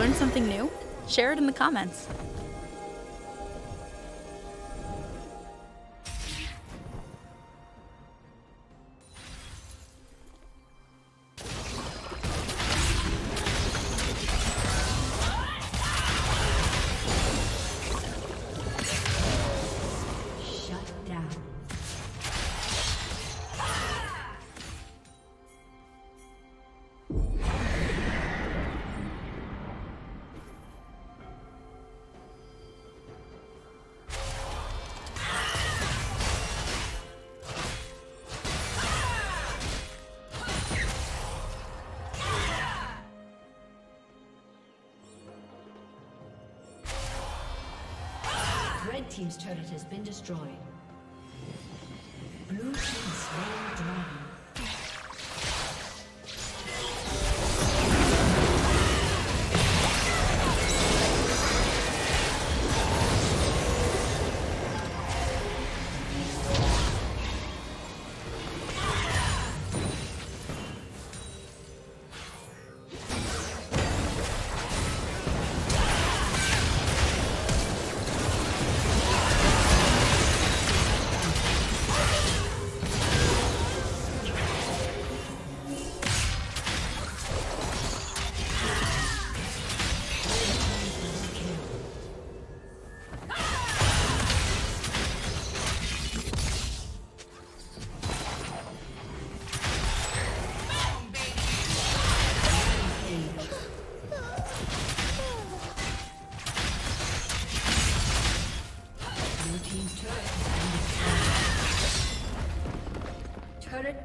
Did you learn something new? Share it in the comments. Red Team's turret has been destroyed. Blue Team slain dragon.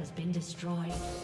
Has been destroyed.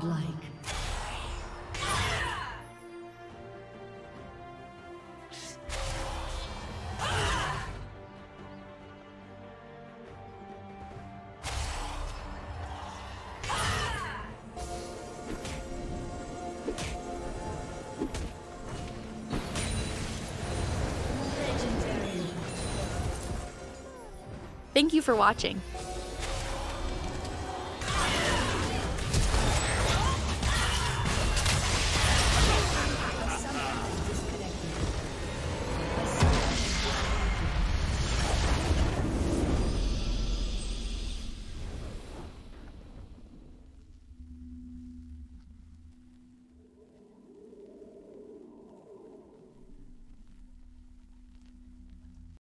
Godlike. Thank you for watching.